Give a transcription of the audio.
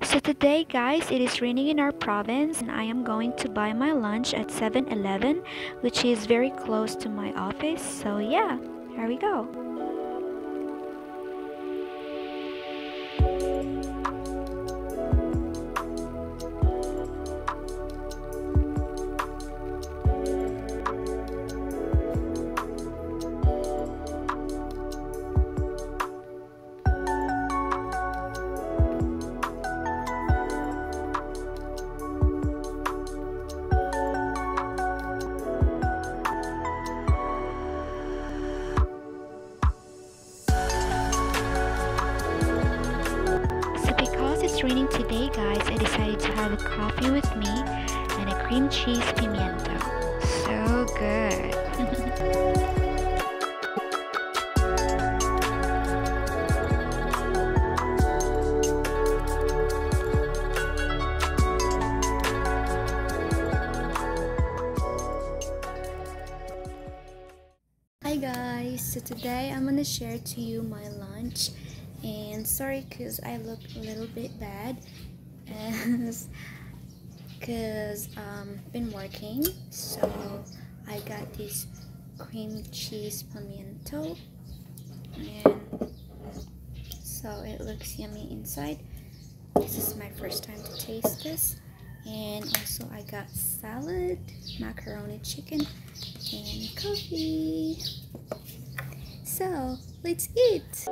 So today guys, it is raining in our province and I am going to buy my lunch at 7-Eleven which is very close to my office. So yeah, here we go. Today guys, I decided to have a coffee with me and a cream cheese pimiento. So good. Hi guys, so today I'm gonna share to you my lunch and sorry cause I look a little bit bad. As cause um been working so I got this cream cheese pimiento. And so it looks yummy inside. This is my first time to taste this. And also I got salad macaroni chicken and coffee. So let's eat